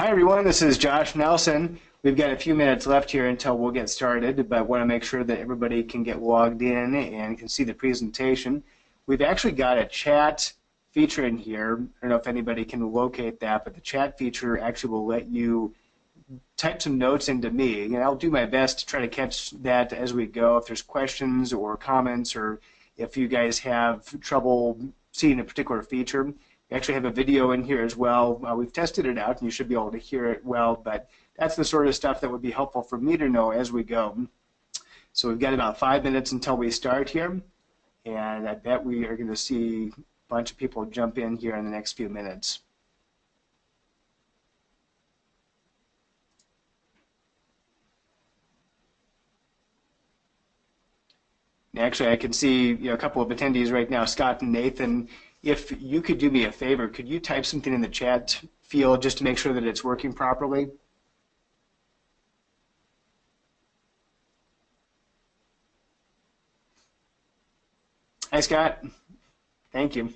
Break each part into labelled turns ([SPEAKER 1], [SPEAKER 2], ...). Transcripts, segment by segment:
[SPEAKER 1] Hi everyone, this is Josh Nelson. We've got a few minutes left here until we'll get started, but want to make sure that everybody can get logged in and can see the presentation. We've actually got a chat feature in here. I don't know if anybody can locate that, but the chat feature actually will let you type some notes into me, and I'll do my best to try to catch that as we go. If there's questions or comments, or if you guys have trouble seeing a particular feature, we actually have a video in here as well. Uh, we've tested it out, and you should be able to hear it well, but that's the sort of stuff that would be helpful for me to know as we go. So we've got about five minutes until we start here, and I bet we are going to see a bunch of people jump in here in the next few minutes. Actually, I can see you know, a couple of attendees right now, Scott and Nathan if you could do me a favor, could you type something in the chat field just to make sure that it's working properly? Hi, Scott. Thank you.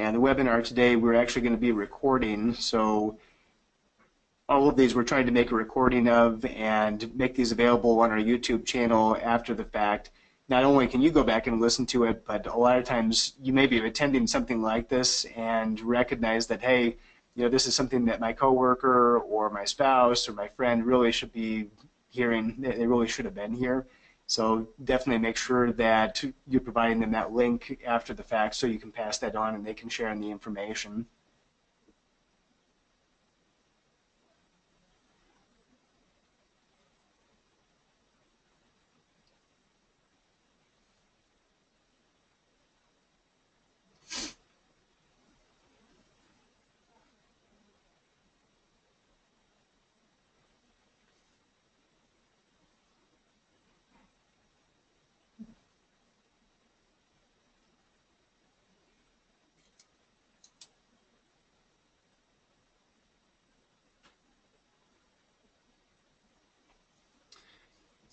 [SPEAKER 1] And the webinar today, we're actually going to be recording. So all of these we're trying to make a recording of and make these available on our YouTube channel after the fact. Not only can you go back and listen to it, but a lot of times you may be attending something like this and recognize that, hey, you know, this is something that my coworker or my spouse or my friend really should be hearing. They really should have been here. So definitely make sure that you're providing them that link after the fact so you can pass that on and they can share in the information.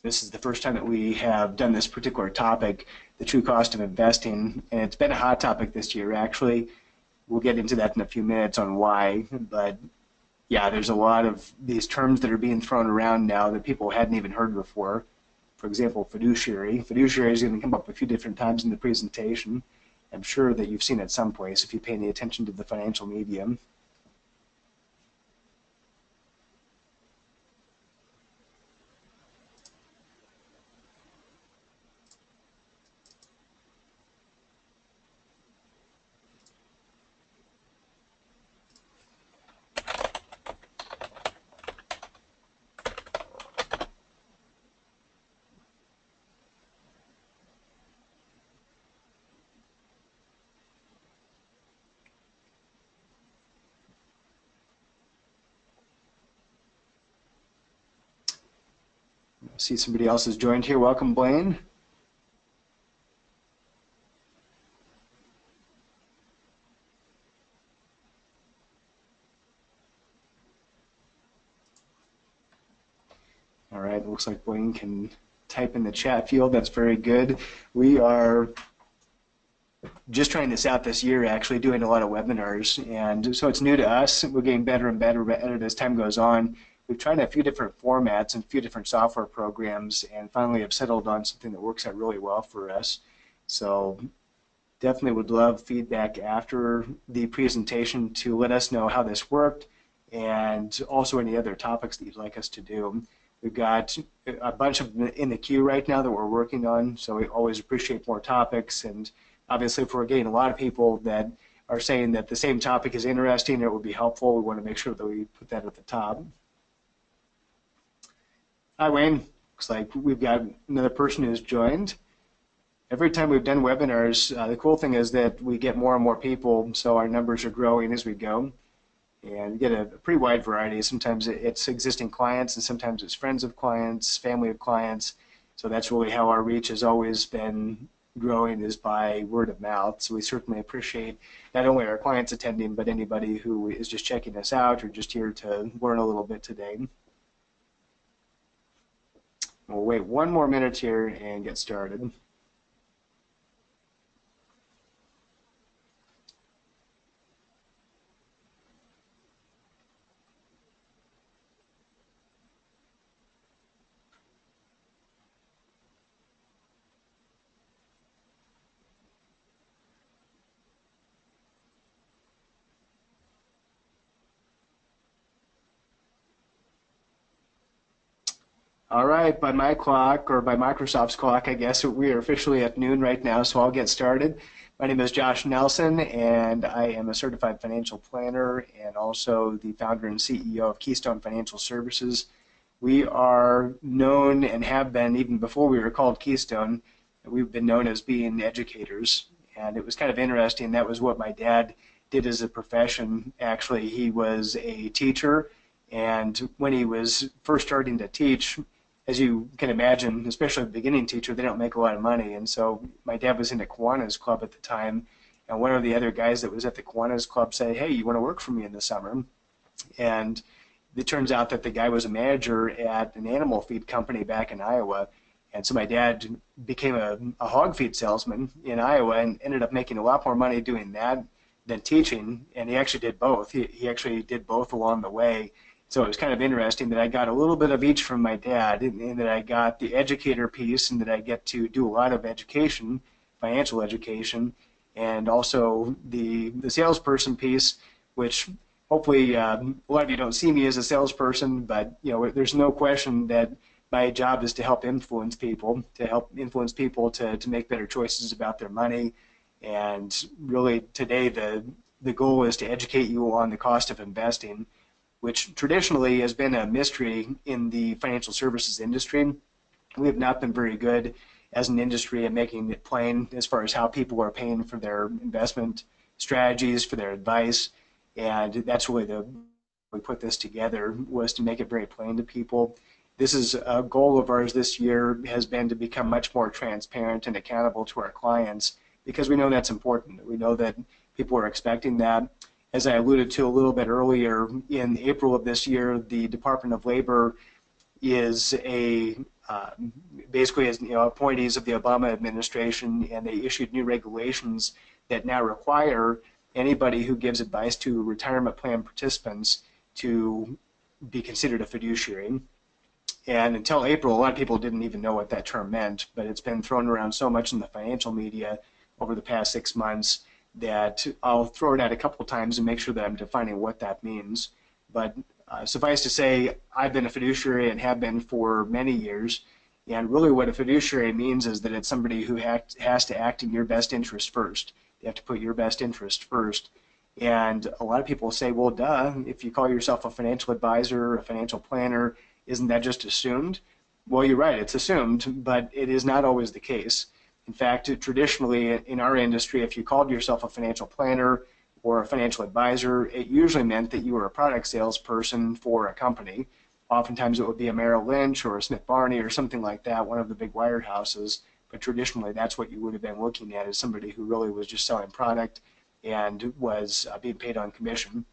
[SPEAKER 1] This is the first time that we have done this particular topic, the true cost of investing, and it's been a hot topic this year actually. We'll get into that in a few minutes on why, but yeah, there's a lot of these terms that are being thrown around now that people hadn't even heard before. For example, fiduciary. Fiduciary is going to come up a few different times in the presentation. I'm sure that you've seen it someplace if you pay any attention to the financial medium. See somebody else has joined here. Welcome, Blaine. All right, it looks like Blaine can type in the chat field. That's very good. We are just trying this out this year, actually doing a lot of webinars, and so it's new to us. We're getting better and better, better as time goes on we've tried a few different formats and a few different software programs and finally have settled on something that works out really well for us. So definitely would love feedback after the presentation to let us know how this worked and also any other topics that you'd like us to do. We've got a bunch of in the queue right now that we're working on, so we always appreciate more topics. And obviously, if we're getting a lot of people that are saying that the same topic is interesting or it would be helpful, we want to make sure that we put that at the top. Hi, Wayne. Looks like we've got another person who's joined. Every time we've done webinars, uh, the cool thing is that we get more and more people, so our numbers are growing as we go. And we get a, a pretty wide variety. Sometimes it's existing clients, and sometimes it's friends of clients, family of clients. So that's really how our reach has always been growing is by word of mouth. So we certainly appreciate not only our clients attending, but anybody who is just checking us out or just here to learn a little bit today. We'll wait one more minute here and get started. All right, by my clock, or by Microsoft's clock, I guess, we are officially at noon right now, so I'll get started. My name is Josh Nelson, and I am a certified financial planner and also the founder and CEO of Keystone Financial Services. We are known and have been, even before we were called Keystone, we've been known as being educators. And it was kind of interesting. That was what my dad did as a profession. Actually, he was a teacher. And when he was first starting to teach, as you can imagine, especially a beginning teacher, they don't make a lot of money. And so my dad was in the Kiwanis Club at the time, and one of the other guys that was at the Kiwanis Club said, "Hey, you want to work for me in the summer?" And it turns out that the guy was a manager at an animal feed company back in Iowa. And so my dad became a, a hog feed salesman in Iowa and ended up making a lot more money doing that than teaching. And he actually did both. He, he actually did both along the way so it was kind of interesting that I got a little bit of each from my dad, and, and, that I got the educator piece, and that I get to do a lot of education, financial education, and also the the salesperson piece, which hopefully um, a lot of you don't see me as a salesperson, but you know there's no question that my job is to help influence people, to help influence people to, to make better choices about their money, and really today the the goal is to educate you on the cost of investing which traditionally has been a mystery in the financial services industry. We have not been very good as an industry at making it plain as far as how people are paying for their investment strategies, for their advice, and that's really the we put this together was to make it very plain to people. This is a goal of ours this year has been to become much more transparent and accountable to our clients because we know that's important. We know that people are expecting that as I alluded to a little bit earlier, in April of this year, the Department of Labor is a uh, basically as you know appointees of the Obama administration, and they issued new regulations that now require anybody who gives advice to retirement plan participants to be considered a fiduciary. And until April, a lot of people didn't even know what that term meant, but it's been thrown around so much in the financial media over the past six months that I'll throw it out a couple times and make sure that I'm defining what that means. But uh, suffice to say, I've been a fiduciary and have been for many years. And really, what a fiduciary means is that it's somebody who act, has to act in your best interest first. They have to put your best interest first. And a lot of people say, well, duh, if you call yourself a financial advisor, a financial planner, isn't that just assumed? Well, you're right, it's assumed, but it is not always the case. In fact, traditionally in our industry, if you called yourself a financial planner or a financial advisor, it usually meant that you were a product salesperson for a company. Oftentimes it would be a Merrill Lynch or a Smith Barney or something like that, one of the big wirehouses. But traditionally, that's what you would have been looking at as somebody who really was just selling product and was uh, being paid on commission.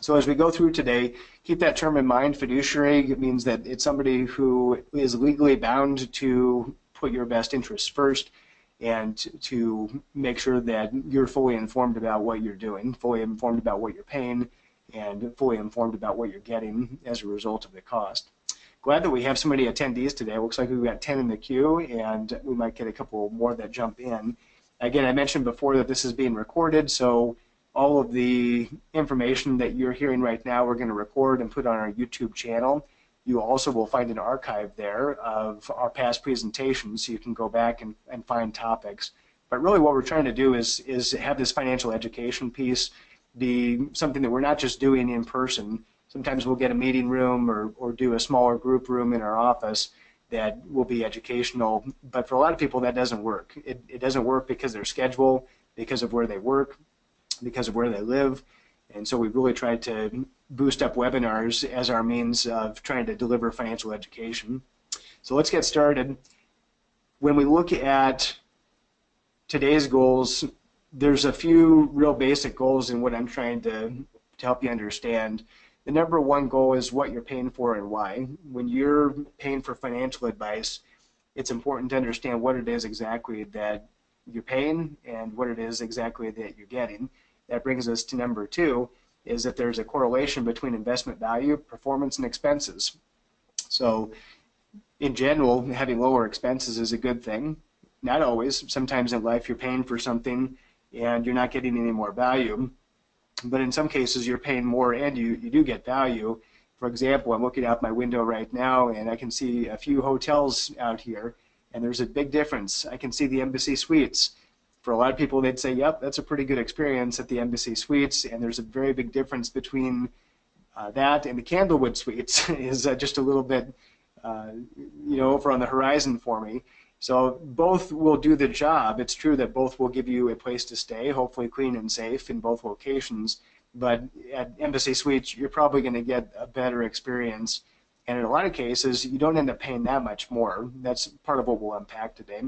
[SPEAKER 1] So as we go through today, keep that term in mind. Fiduciary it means that it's somebody who is legally bound to put your best interests first and to make sure that you're fully informed about what you're doing, fully informed about what you're paying, and fully informed about what you're getting as a result of the cost. Glad that we have so many attendees today. Looks like we've got 10 in the queue, and we might get a couple more that jump in. Again, I mentioned before that this is being recorded, so all of the information that you're hearing right now, we're going to record and put on our YouTube channel. You also will find an archive there of our past presentations so you can go back and, and find topics. But really what we're trying to do is, is have this financial education piece be something that we're not just doing in person. Sometimes we'll get a meeting room or, or do a smaller group room in our office that will be educational. But for a lot of people, that doesn't work. It, it doesn't work because their schedule, because of where they work, because of where they live. And so we've really tried to boost up webinars as our means of trying to deliver financial education. So let's get started. When we look at today's goals, there's a few real basic goals in what I'm trying to, to help you understand. the number one goal is what you're paying for and why. When you're paying for financial advice, it's important to understand what it is exactly that you're paying and what it is exactly that you're getting. That brings us to number two, is that there's a correlation between investment value, performance, and expenses. So in general, having lower expenses is a good thing. Not always. Sometimes in life you're paying for something and you're not getting any more value. But in some cases you're paying more and you, you do get value. For example, I'm looking out my window right now and I can see a few hotels out here and there's a big difference. I can see the Embassy Suites for a lot of people, they'd say, yep, that's a pretty good experience at the Embassy Suites, and there's a very big difference between uh, that and the Candlewood Suites is uh, just a little bit, uh, you know, over on the horizon for me. So both will do the job. It's true that both will give you a place to stay, hopefully clean and safe in both locations. But at Embassy Suites, you're probably going to get a better experience. And in a lot of cases, you don't end up paying that much more. That's part of what we'll unpack today.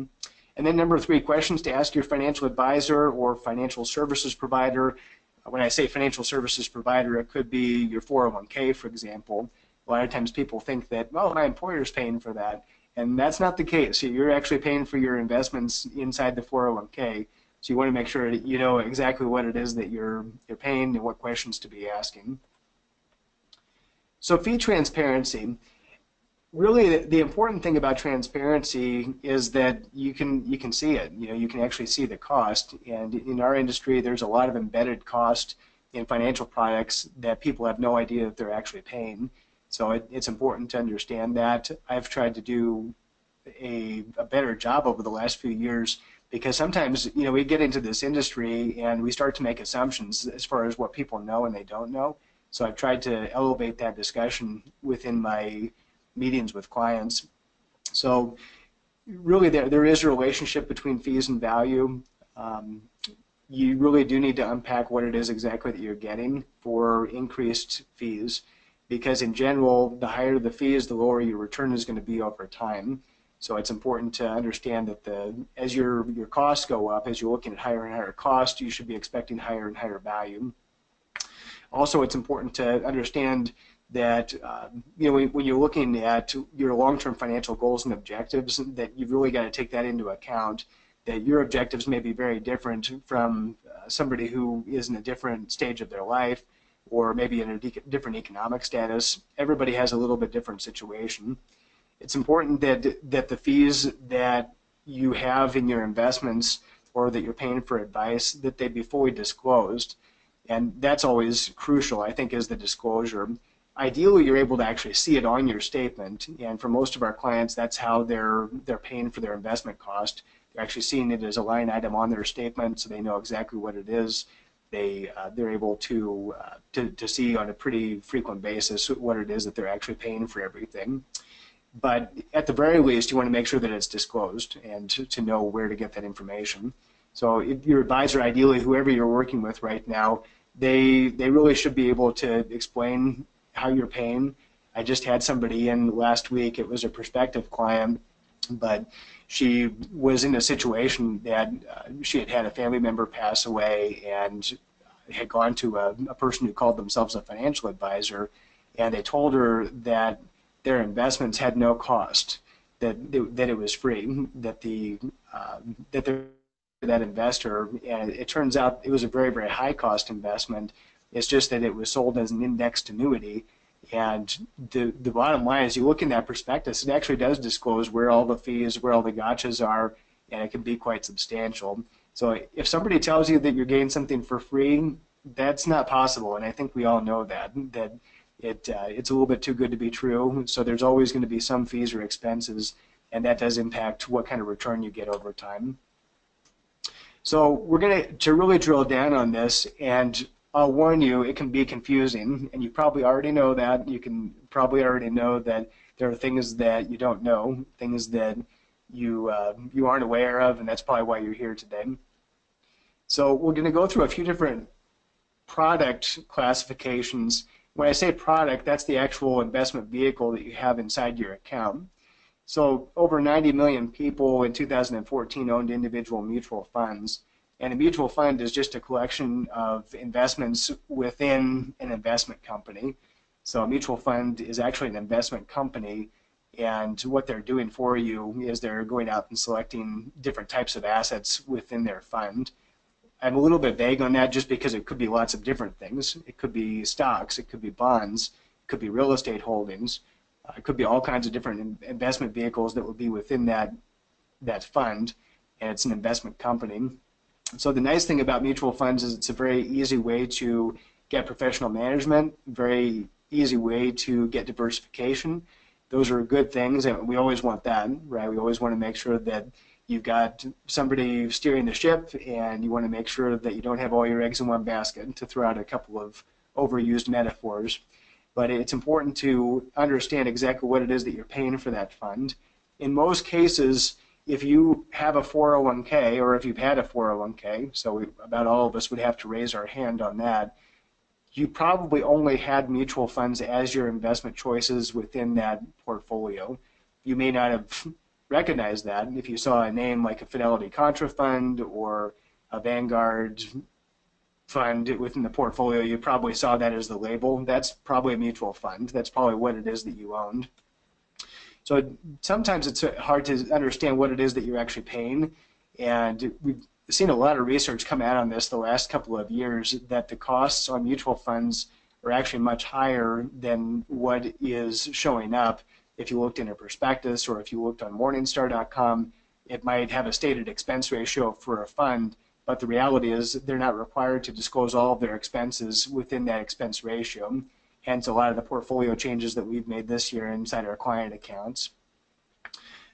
[SPEAKER 1] And then number three, questions to ask your financial advisor or financial services provider. When I say financial services provider, it could be your 401k, for example. A lot of times people think that, well, my employer's paying for that. And that's not the case. You're actually paying for your investments inside the 401k. So you want to make sure that you know exactly what it is that you're, you're paying and what questions to be asking. So fee transparency really the important thing about transparency is that you can you can see it. You know you can actually see the cost. And in our industry there's a lot of embedded cost in financial products that people have no idea that they're actually paying. So it, it's important to understand that. I've tried to do a, a better job over the last few years because sometimes you know we get into this industry and we start to make assumptions as far as what people know and they don't know. So I've tried to elevate that discussion within my meetings with clients. So really there, there is a relationship between fees and value. Um, you really do need to unpack what it is exactly that you're getting for increased fees because in general, the higher the fees, the lower your return is going to be over time. So it's important to understand that the as your your costs go up, as you're looking at higher and higher cost, you should be expecting higher and higher value. Also, it's important to understand that uh, you know when, when, you're looking at your long-term financial goals and objectives that you've really got to take that into account that your objectives may be very different from uh, somebody who is in a different stage of their life or maybe in a different economic status. Everybody has a little bit different situation. It's important that that the fees that you have in your investments or that you're paying for advice that they be fully disclosed. And that's always crucial i think is the disclosure ideally you're able to actually see it on your statement. And for most of our clients that's how they're they're paying for their investment cost. They're actually seeing it as a line item on their statement so they know exactly what it is. They uh, they're able to, uh, to to see on a pretty frequent basis what it is that they're actually paying for everything. But at the very least you want to make sure that it's disclosed and to, to know where to get that information. So if your advisor ideally whoever you're working with right now they they really should be able to explain how you're paying. I just had somebody in last week. It was a prospective client, but she was in a situation that uh, she had had a family member pass away and had gone to a, a person who called themselves a financial advisor, and they told her that their investments had no cost, that that it was free, that the uh, that that investor, and it turns out it was a very very high cost investment it's just that it was sold as an indexed annuity. And the, the bottom line is you look in that prospectus, it actually does disclose where all the fees, where all the gotchas are, and it can be quite substantial. So if somebody tells you that you're getting something for free, that's not possible. And I think we all know that, that it, uh, it's a little bit too good to be true. So there's always going to be some fees or expenses, and that does impact what kind of return you get over time. So we're going to, to really drill down on this and I'll warn you, it can be confusing, and you probably already know that. You can probably already know that there are things that you don't know, things that you uh, you aren't aware of, and that's probably why you're here today. So we're going to go through a few different product classifications. When I say product, that's the actual investment vehicle that you have inside your account. So over 90 million people in 2014 owned individual mutual funds. And a mutual fund is just a collection of investments within an investment company. So a mutual fund is actually an investment company, and what they're doing for you is they're going out and selecting different types of assets within their fund. I'm a little bit vague on that just because it could be lots of different things. It could be stocks, it could be bonds, it could be real estate holdings, uh, it could be all kinds of different investment vehicles that would be within that that fund, and it's an investment company. So the nice thing about mutual funds is it's a very easy way to get professional management, very easy way to get diversification. Those are good things, and we always want that, right? We always want to make sure that you've got somebody steering the ship and you want to make sure that you don't have all your eggs in one basket to throw out a couple of overused metaphors but it's important to understand exactly what it is that you're paying for that fund in most cases if you have a 401k or if you've had a 401k so we, about all of us would have to raise our hand on that you probably only had mutual funds as your investment choices within that portfolio you may not have recognized that. If you saw a name like a Fidelity Contrafund or a Vanguard fund within the portfolio, you probably saw that as the label. That's probably a mutual fund. That's probably what it is that you owned. So sometimes it's hard to understand what it is that you're actually paying. And we've seen a lot of research come out on this the last couple of years that the costs on mutual funds are actually much higher than what is showing up if you looked in a prospectus or if you looked on Morningstar.com, it might have a stated expense ratio for a fund, but the reality is they're not required to disclose all of their expenses within that expense ratio. Hence, a lot of the portfolio changes that we've made this year inside our client accounts.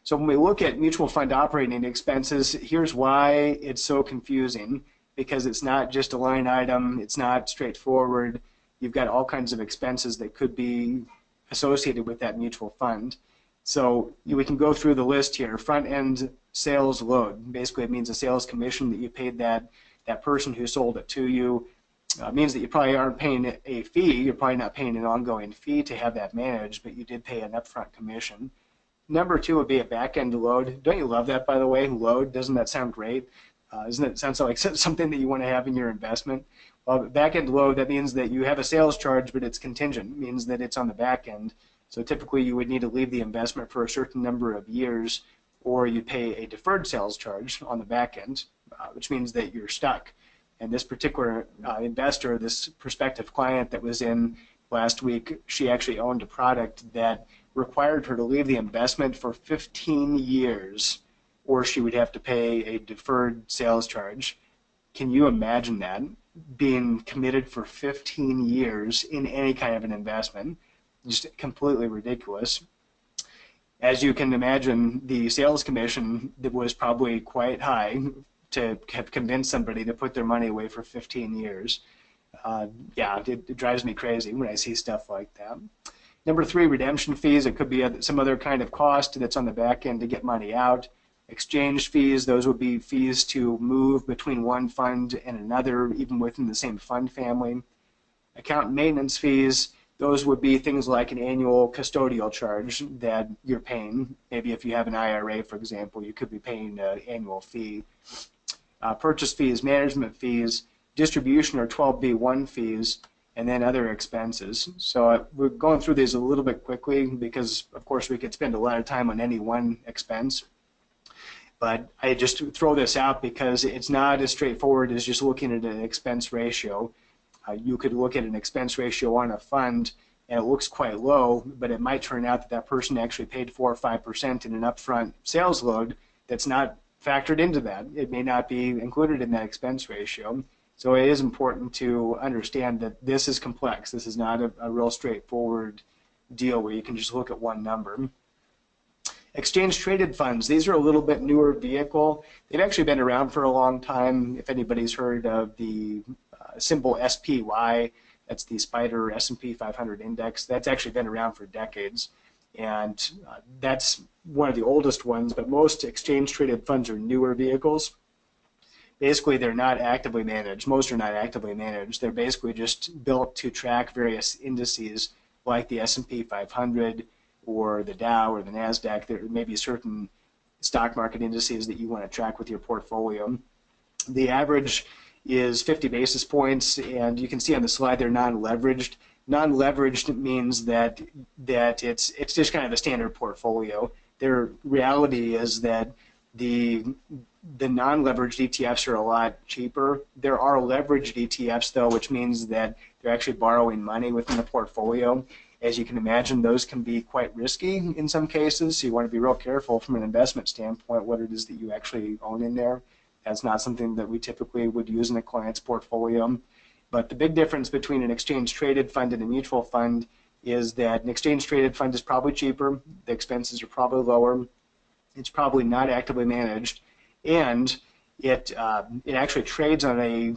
[SPEAKER 1] So when we look at mutual fund operating expenses, here's why it's so confusing because it's not just a line item, it's not straightforward. You've got all kinds of expenses that could be associated with that mutual fund. So we can go through the list here. Front end sales load. Basically, it means a sales commission that you paid that that person who sold it to you. Uh, means that you probably aren't paying a fee. You're probably not paying an ongoing fee to have that managed, but you did pay an upfront commission. Number two would be a back end load. Don't you love that, by the way? Load. Doesn't that sound great? Uh, doesn't it sound like something that you want to have in your investment? Well, back end load, that means that you have a sales charge, but it's contingent. It means that it's on the back end. So typically you would need to leave the investment for a certain number of years, or you pay a deferred sales charge on the back end, uh, which means that you're stuck. And this particular uh, investor, this prospective client that was in last week, she actually owned a product that required her to leave the investment for 15 years, or she would have to pay a deferred sales charge. Can you imagine that? being committed for 15 years in any kind of an investment. Just completely ridiculous. As you can imagine, the sales commission that was probably quite high to have convinced somebody to put their money away for 15 years. Uh, yeah, it, it, drives me crazy when I see stuff like that. Number three, redemption fees. It could be a, some other kind of cost that's on the back end to get money out. Exchange fees, those would be fees to move between one fund and another, even within the same fund family. Account maintenance fees, those would be things like an annual custodial charge that you're paying. Maybe if you have an IRA, for example, you could be paying an annual fee. Uh, purchase fees, management fees, distribution or 12B1 fees, and then other expenses. So uh, we're going through these a little bit quickly because, of course, we could spend a lot of time on any one expense. But I just throw this out because it's not as straightforward as just looking at an expense ratio. Uh, you could look at an expense ratio on a fund and it looks quite low, but it might turn out that that person actually paid 4 or 5% in an upfront sales load that's not factored into that. It may not be included in that expense ratio. So it is important to understand that this is complex. This is not a, a real straightforward deal where you can just look at one number. Exchange traded funds, these are a little bit newer vehicle. They've actually been around for a long time. If anybody's heard of the uh, symbol SPY, that's the Spider S&P 500 index, that's actually been around for decades. And uh, that's one of the oldest ones, but most exchange traded funds are newer vehicles. Basically, they're not actively managed. Most are not actively managed. They're basically just built to track various indices like the S&P 500, or the Dow or the NASDAQ, there may be certain stock market indices that you want to track with your portfolio. The average is 50 basis points, and you can see on the slide they're non-leveraged. Non-leveraged means that that it's it's just kind of a standard portfolio. Their reality is that the the non-leveraged ETFs are a lot cheaper. There are leveraged ETFs though, which means that they're actually borrowing money within the portfolio. As you can imagine, those can be quite risky in some cases. So you want to be real careful from an investment standpoint what it is that you actually own in there. That's not something that we typically would use in a client's portfolio. But the big difference between an exchange traded fund and a mutual fund is that an exchange traded fund is probably cheaper, the expenses are probably lower, it's probably not actively managed, and it uh, it actually trades on a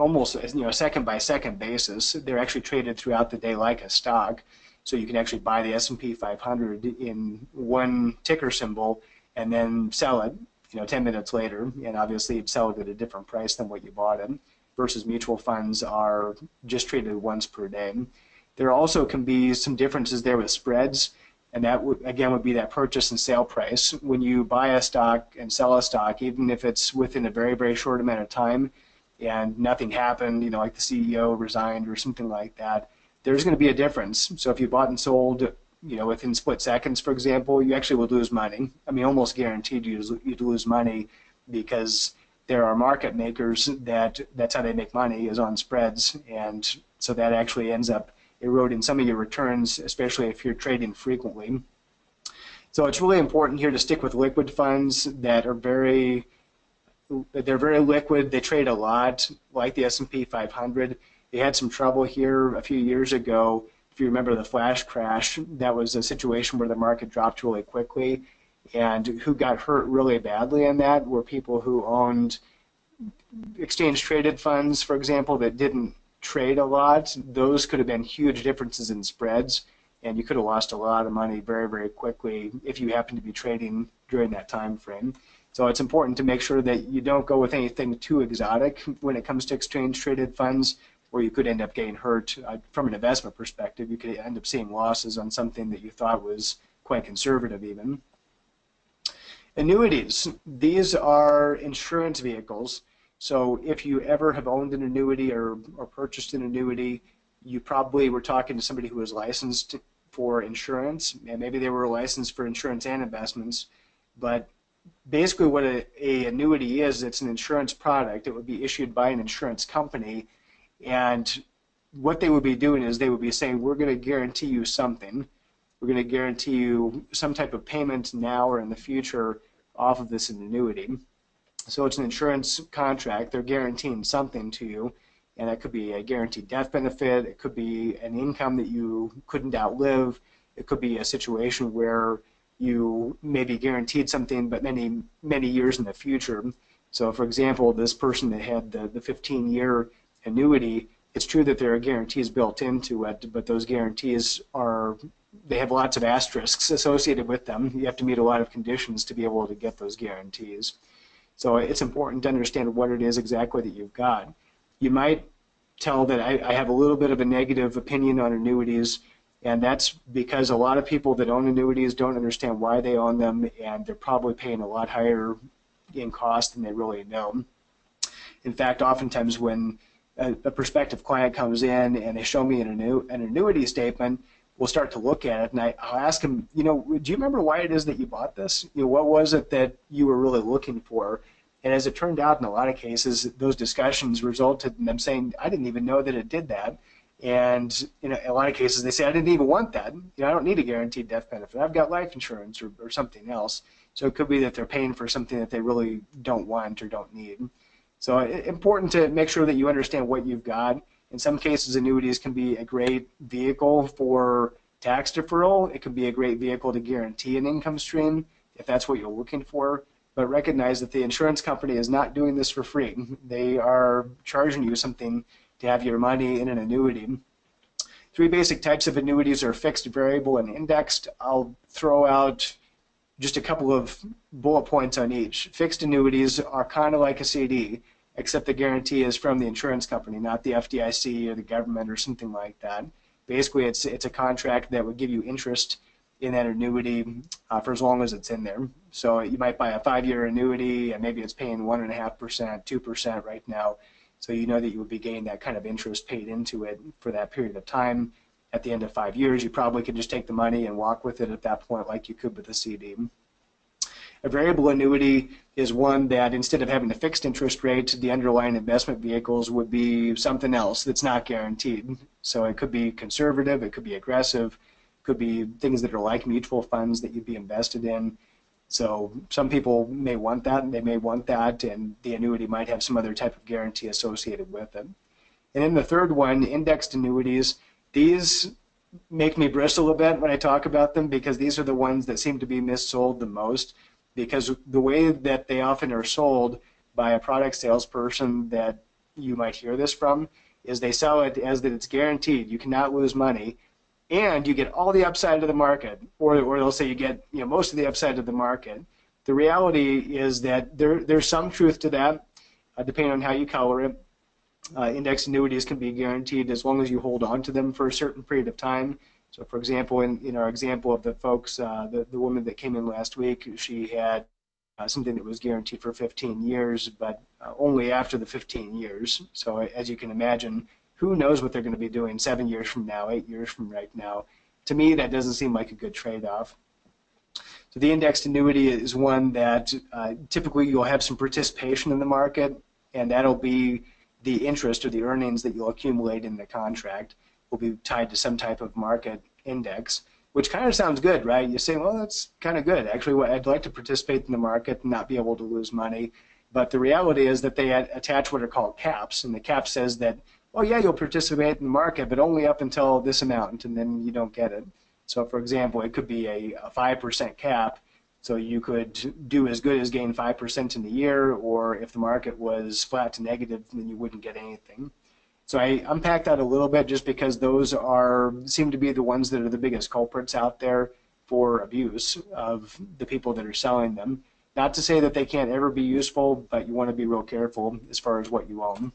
[SPEAKER 1] almost you know second by second basis. They're actually traded throughout the day like a stock, so you can actually buy the S&P 500 in one ticker symbol and then sell it you know 10 minutes later, and obviously you'd sell it at a different price than what you bought it. Versus mutual funds are just traded once per day. There also can be some differences there with spreads, and that would, again would be that purchase and sale price. When you buy a stock and sell a stock, even if it's within a very very short amount of time, and nothing happened, you know, like the CEO resigned or something like that, there's going to be a difference. So if you bought and sold you know, within split seconds, for example, you actually would lose money. I mean, almost guaranteed you you'd lose money because there are market makers that that's how they make money is on spreads, and so that actually ends up eroding some of your returns, especially if you're trading frequently. So it's really important here to stick with liquid funds that are very they're very liquid. They trade a lot, like the S&P 500. They had some trouble here a few years ago if you remember the flash crash, that was a situation where the market dropped really quickly. And who got hurt really badly in that were people who owned exchange traded funds, for example, that didn't trade a lot. Those could have been huge differences in spreads, and you could have lost a lot of money very, very quickly if you happened to be trading during that time frame. So it's important to make sure that you don't go with anything too exotic when it comes to exchange traded funds or you could end up getting hurt uh, from an investment perspective. You could end up seeing losses on something that you thought was quite conservative even. Annuities. These are insurance vehicles. So if you ever have owned an annuity or, or purchased an annuity, you probably were talking to somebody who was licensed for insurance, and maybe they were licensed for insurance and investments. But basically what a, a annuity is, it's an insurance product. It would be issued by an insurance company and what they would be doing is they would be saying, we're going to guarantee you something. We're going to guarantee you some type of payment now or in the future off of this annuity. So it's an insurance contract. They're guaranteeing something to you. And that could be a guaranteed death benefit. It could be an income that you couldn't outlive. It could be a situation where you maybe guaranteed something, but many, many years in the future. So, for example, this person that had the, the 15 year annuity, it's true that there are guarantees built into it, but those guarantees are they have lots of asterisks associated with them. You have to meet a lot of conditions to be able to get those guarantees. So it's important to understand what it is exactly that you've got. You might tell that I, I have a little bit of a negative opinion on annuities, and that's because a lot of people that own annuities don't understand why they own them, and they're probably paying a lot higher in cost than they really know. In fact, oftentimes when a, a prospective client comes in and they show me an, annu- an annuity statement, we'll start to look at it and I, will ask them, you know, do you remember why it is that you bought this? You know, what was it that you were really looking for? And as it turned out, in a lot of cases, those discussions resulted in them saying, I didn't even know that it did that. And in a, a lot of cases, they say, I didn't even want that. You know, I don't need a guaranteed death benefit. I've got life insurance or, or something else. So it could be that they're paying for something that they really don't want or don't need. So it, important to make sure that you understand what you've got. In some cases, annuities can be a great vehicle for tax deferral. It can be a great vehicle to guarantee an income stream if that's what you're looking for. But recognize that the insurance company is not doing this for free. They are charging you something to have your money in an annuity. Three basic types of annuities are fixed, variable, and indexed. I'll throw out just a couple of bullet points on each. Fixed annuities are kind of like a CD, except the guarantee is from the insurance company, not the FDIC or the government or something like that. Basically, it's it's a contract that would give you interest in that annuity uh, for as long as it's in there. So you might buy a five-year annuity, and maybe it's paying one and a half percent, two percent right now. So you know that you would be getting that kind of interest paid into it for that period of time. At the end of five years, you probably could just take the money and walk with it at that point like you could with a CD. A variable annuity is one that instead of having a fixed interest rate, the underlying investment vehicles would be something else that's not guaranteed. So it could be conservative, it could be aggressive, could be things that are like mutual funds that you'd be invested in. So some people may want that, and they may want that, and the annuity might have some other type of guarantee associated with it. And then the third one, indexed annuities, these make me bristle a bit when I talk about them because these are the ones that seem to be missold the most because the way that they often are sold by a product salesperson that you might hear this from is they sell it as that it's guaranteed. You cannot lose money. And you get all the upside of the market or, or they'll say you get you know most of the upside of the market. The reality is that there, there's some truth to that uh, depending on how you color it. Uh, index annuities can be guaranteed as long as you hold on to them for a certain period of time so, for example, in, in our example of the folks, uh, the, the woman that came in last week, she had uh, something that was guaranteed for 15 years, but uh, only after the 15 years. So, as you can imagine, who knows what they're going to be doing seven years from now, eight years from right now. To me, that doesn't seem like a good trade off. So, the indexed annuity is one that uh, typically you'll have some participation in the market, and that'll be the interest or the earnings that you'll accumulate in the contract will be tied to some type of market index, which kind of sounds good, right? You say, well, that's kind of good. Actually, I'd like to participate in the market and not be able to lose money. But the reality is that they attach what are called caps, and the cap says that, well, yeah, you'll participate in the market, but only up until this amount, and then you don't get it. So, for example, it could be a, a 5% cap, so you could do as good as gain 5% in a year, or if the market was flat to negative, then you wouldn't get anything. So I unpacked that a little bit just because those are seem to be the ones that are the biggest culprits out there for abuse of the people that are selling them. Not to say that they can't ever be useful, but you want to be real careful as far as what you own.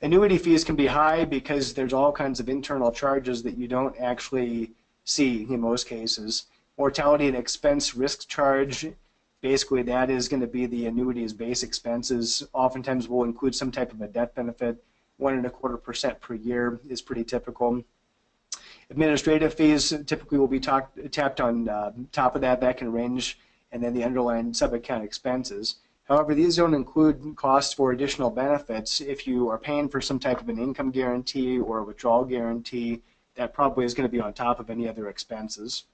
[SPEAKER 1] Annuity fees can be high because there's all kinds of internal charges that you don't actually see in most cases. Mortality and expense risk charge, basically that is going to be the annuity's base expenses. Oftentimes will include some type of a death benefit one and a quarter percent per year is pretty typical. Administrative fees typically will be tapped on uh, top of that. That can range, and then the underlying sub-account expenses. However, these don't include costs for additional benefits. If you are paying for some type of an income guarantee or a withdrawal guarantee, that probably is going to be on top of any other expenses.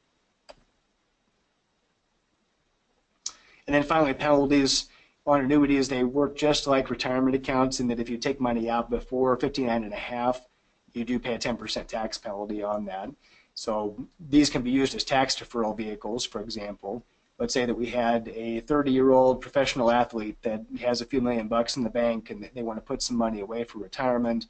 [SPEAKER 1] And then finally, penalties on annuities, they work just like retirement accounts in that if you take money out before 59 and a half, you do pay a 10% tax penalty on that. So these can be used as tax deferral vehicles, for example. Let's say that we had a 30-year-old professional athlete that has a few million bucks in the bank and they want to put some money away for retirement.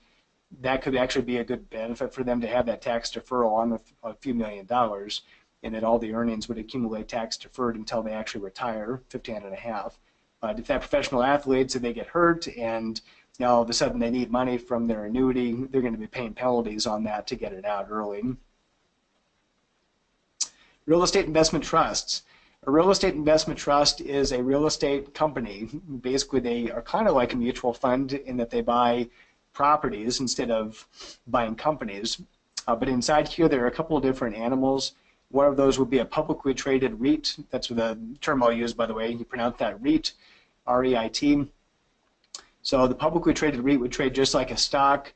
[SPEAKER 1] That could actually be a good benefit for them to have that tax deferral on a few million dollars and that all the earnings would accumulate tax deferred until they actually retire, 59 and a half. But if that professional athlete, so they get hurt and now all of a sudden they need money from their annuity, they're going to be paying penalties on that to get it out early. Real estate investment trusts. A real estate investment trust is a real estate company. Basically, they are kind of like a mutual fund in that they buy properties instead of buying companies. Uh, but inside here, there are a couple of different animals. One of those would be a publicly traded REIT. That's the term I'll use, by the way. You pronounce that REIT. REIT. So the publicly traded REIT would trade just like a stock,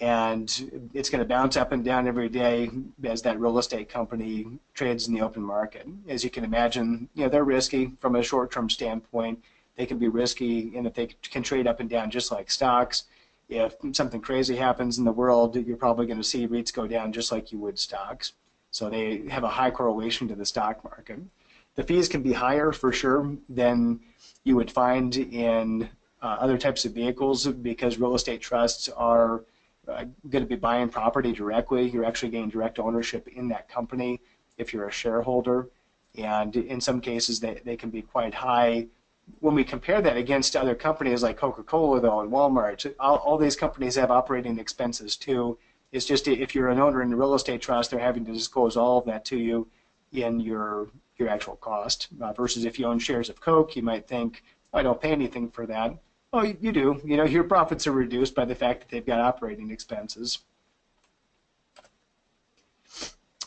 [SPEAKER 1] and it's going to bounce up and down every day as that real estate company trades in the open market. As you can imagine, you know they're risky from a short-term standpoint. They can be risky and if they can trade up and down just like stocks. If something crazy happens in the world, you're probably going to see REITs go down just like you would stocks. So they have a high correlation to the stock market. The fees can be higher for sure than you would find in uh, other types of vehicles because real estate trusts are uh, going to be buying property directly. You're actually getting direct ownership in that company if you're a shareholder. And in some cases, they, they can be quite high. When we compare that against other companies like Coca-Cola, though, and Walmart, all, all these companies have operating expenses too. It's just if you're an owner in a real estate trust, they're having to disclose all of that to you in your your actual cost. Uh, versus if you own shares of Coke, you might think, I don't pay anything for that. Oh, you, you do. You know, your profits are reduced by the fact that they've got operating expenses.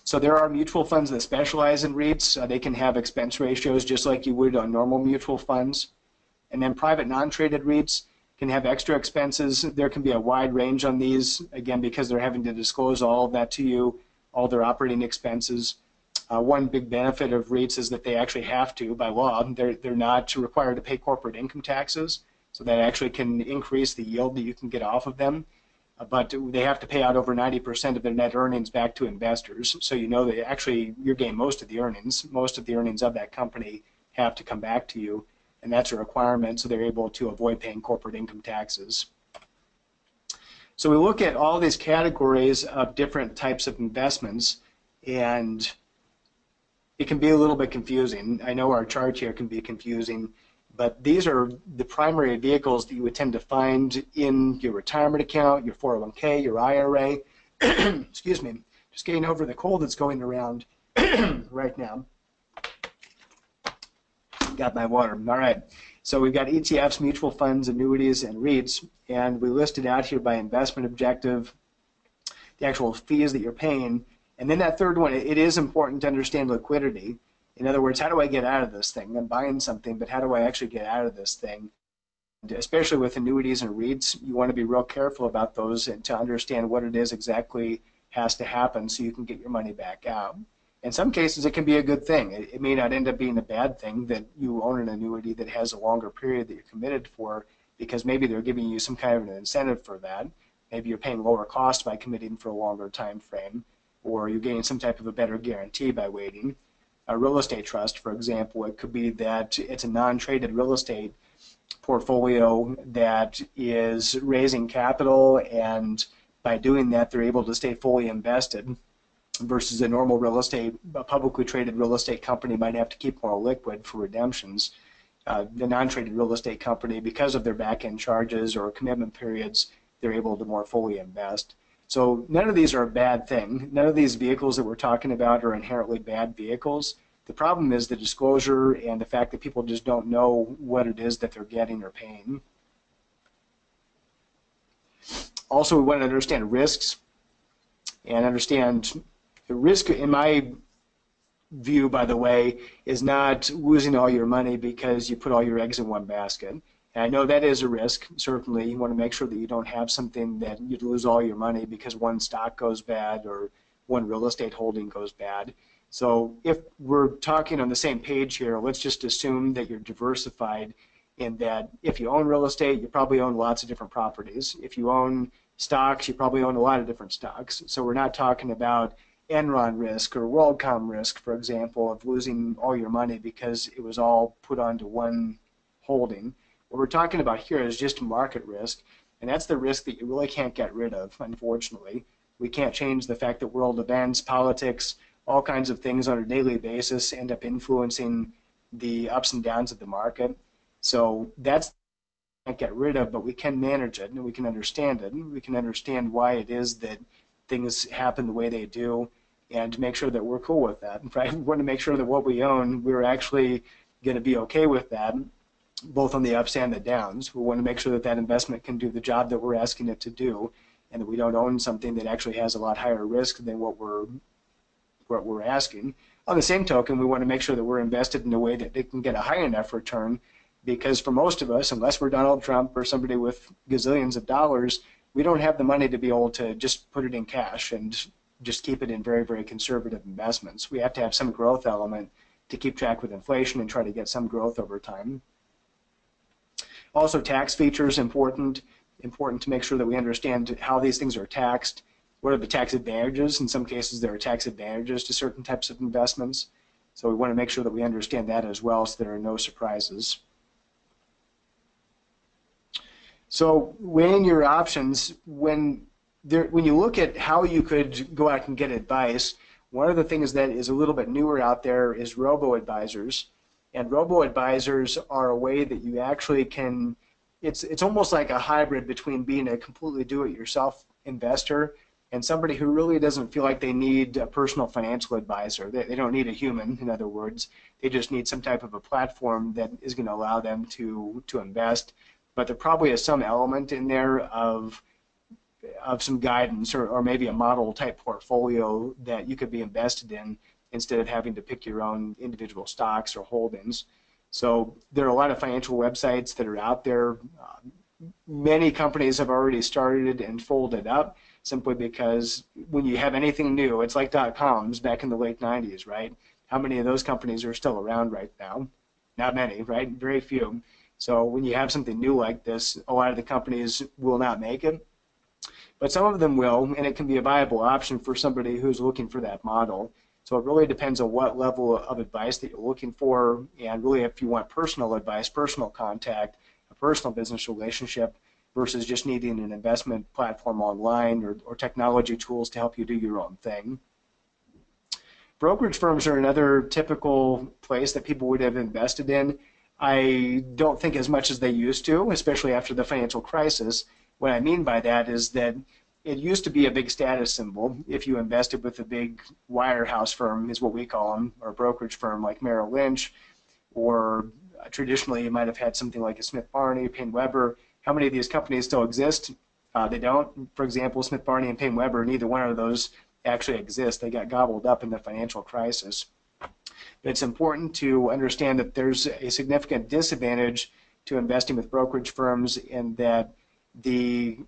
[SPEAKER 1] So there are mutual funds that specialize in REITs. Uh, they can have expense ratios just like you would on normal mutual funds. And then private non-traded REITs can have extra expenses. There can be a wide range on these, again, because they're having to disclose all of that to you, all their operating expenses. Uh, one big benefit of REITs is that they actually have to, by law, they're, they're not required to pay corporate income taxes. So that actually can increase the yield that you can get off of them. Uh, but they have to pay out over 90% of their net earnings back to investors. So you know that actually you're getting most of the earnings. Most of the earnings of that company have to come back to you, and that's a requirement so they're able to avoid paying corporate income taxes. So we look at all these categories of different types of investments, and it can be a little bit confusing. I know our chart here can be confusing but these are the primary vehicles that you would tend to find in your retirement account, your 401k, your IRA. Excuse me, just getting over the cold that's going around right now. Got my water. All right. So we've got ETFs, mutual funds, annuities, and REITs, and we listed out here by investment objective the actual fees that you're paying. And then that third one, it is important to understand liquidity. In other words, how do I get out of this thing? I'm buying something, but how do I actually get out of this thing? Especially with annuities and REITs, you want to be real careful about those and to understand what it is exactly has to happen so you can get your money back out. In some cases, it can be a good thing. It, it may not end up being a bad thing that you own an annuity that has a longer period that you're committed for because maybe they're giving you some kind of an incentive for that. Maybe you're paying lower cost by committing for a longer time frame, or you're getting some type of a better guarantee by waiting a real estate trust, for example, it could be that it's a non-traded real estate portfolio that is raising capital and by doing that they're able to stay fully invested versus a normal real estate, a publicly traded real estate company might have to keep more liquid for redemptions. Uh, the non-traded real estate company, because of their back-end charges or commitment periods, they're able to more fully invest. So none of these are a bad thing. None of these vehicles that we're talking about are inherently bad vehicles. The problem is the disclosure and the fact that people just don't know what it is that they're getting or paying. Also, we want to understand risks and understand the risk, in my view, by the way, is not losing all your money because you put all your eggs in one basket. And I know that is a risk, certainly. You want to make sure that you don't have something that you'd lose all your money because one stock goes bad or one real estate holding goes bad. So if we're talking on the same page here, let's just assume that you're diversified in that if you own real estate, you probably own lots of different properties. If you own stocks, you probably own a lot of different stocks. So we're not talking about Enron risk or WorldCom risk, for example, of losing all your money because it was all put onto one holding. What we're talking about here is just market risk, and that's the risk that you really can't get rid of, unfortunately. We can't change the fact that world events, politics, all kinds of things on a daily basis end up influencing the ups and downs of the market. So that's can't get rid of, but we can manage it and we can understand it. And we can understand why it is that things happen the way they do and make sure that we're cool with that. Right? We want to make sure that what we own, we're actually going to be okay with that both on the ups and the downs. We want to make sure that that investment can do the job that we're asking it to do, and that we don't own something that actually has a lot higher risk than what we're what we're asking. On the same token, we want to make sure that we're invested in a way that they can get a high enough return, because for most of us, unless we're Donald Trump or somebody with gazillions of dollars, we don't have the money to be able to just put it in cash and just keep it in very, very conservative investments. We have to have some growth element to keep track with inflation and try to get some growth over time. Also, tax features important. Important to make sure that we understand how these things are taxed. What are the tax advantages? In some cases, there are tax advantages to certain types of investments. So we want to make sure that we understand that as well so there are no surprises. So weighing your options, when there, when you look at how you could go out and get advice, one of the things that is a little bit newer out there is robo-advisors. And robo-advisors are a way that you actually can, it's, it's almost like a hybrid between being a completely do-it-yourself investor and somebody who really doesn't feel like they need a personal financial advisor. They, they don't need a human, in other words. They just need some type of a platform that is going to allow them to, to invest but there probably is some element in there of of some guidance or, or maybe a model type portfolio that you could be invested in instead of having to pick your own individual stocks or holdings. So there are a lot of financial websites that are out there. Uh, many companies have already started and folded up simply because when you have anything new, it's like dot coms back in the late 90s, right? How many of those companies are still around right now? Not many, right? Very few. So when you have something new like this, a lot of the companies will not make it. But some of them will, and it can be a viable option for somebody who's looking for that model. So it really depends on what level of advice that you're looking for, and really if you want personal advice, personal contact, a personal business relationship, versus just needing an investment platform online or, or technology tools to help you do your own thing. Brokerage firms are another typical place that people would have invested in. I don't think as much as they used to, especially after the financial crisis. What I mean by that is that it used to be a big status symbol if you invested with a big wirehouse firm, is what we call them, or a brokerage firm like Merrill Lynch, or traditionally you might have had something like a Smith Barney, PaineWebber. How many of these companies still exist? Uh, they don't. For example, Smith Barney and PaineWebber, neither one of those actually exist. They got gobbled up in the financial crisis. But it's important to understand that there's a significant disadvantage to investing with brokerage firms in that the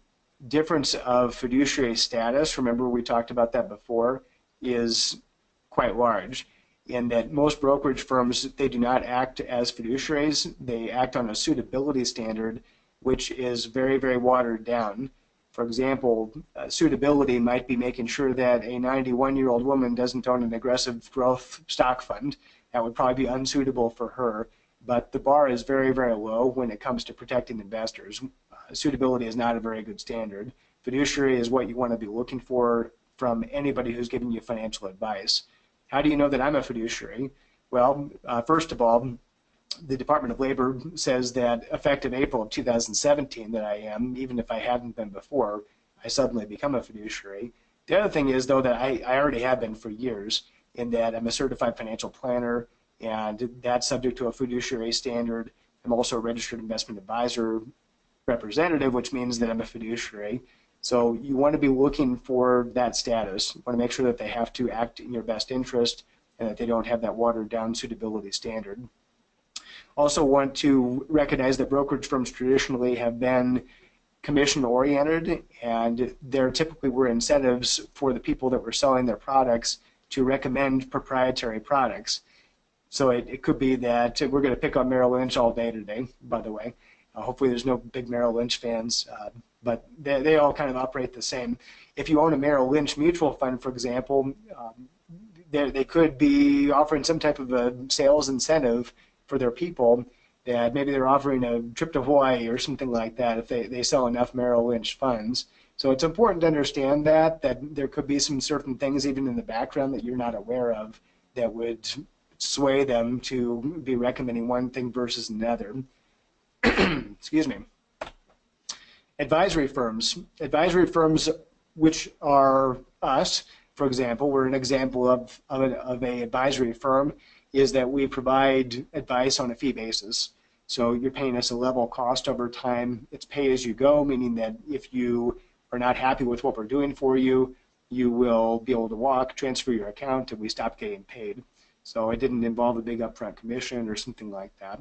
[SPEAKER 1] difference of fiduciary status, remember we talked about that before, is quite large in that most brokerage firms, they do not act as fiduciaries. They act on a suitability standard, which is very, very watered down. For example, uh, suitability might be making sure that a 91-year-old woman doesn't own an aggressive growth stock fund. That would probably be unsuitable for her. But the bar is very, very low when it comes to protecting investors suitability is not a very good standard. Fiduciary is what you want to be looking for from anybody who's giving you financial advice. How do you know that I'm a fiduciary? Well, uh, first of all, the Department of Labor says that effective April of 2017 that I am, even if I hadn't been before, I suddenly become a fiduciary. The other thing is, though, that I, I already have been for years in that I'm a certified financial planner, and that's subject to a fiduciary standard. I'm also a registered investment advisor representative, which means that I'm a fiduciary. So you want to be looking for that status. You want to make sure that they have to act in your best interest and that they don't have that watered down suitability standard. Also want to recognize that brokerage firms traditionally have been commission oriented and there typically were incentives for the people that were selling their products to recommend proprietary products. So it, it could be that we're going to pick on Merrill Lynch all day today, by the way. Uh, hopefully, there's no big Merrill Lynch fans, uh, but they, they all kind of operate the same. If you own a Merrill Lynch mutual fund, for example, um, they, they could be offering some type of a sales incentive for their people that maybe they're offering a trip to Hawaii or something like that if they, they sell enough Merrill Lynch funds. So it's important to understand that, that there could be some certain things even in the background that you're not aware of that would sway them to be recommending one thing versus another. excuse me, advisory firms. Advisory firms, which are us, for example, we're an example of, of, a, of a advisory firm, is that we provide advice on a fee basis. So you're paying us a level cost over time. It's pay as you go, meaning that if you are not happy with what we're doing for you, you will be able to walk, transfer your account, and we stop getting paid. So it didn't involve a big upfront commission or something like that.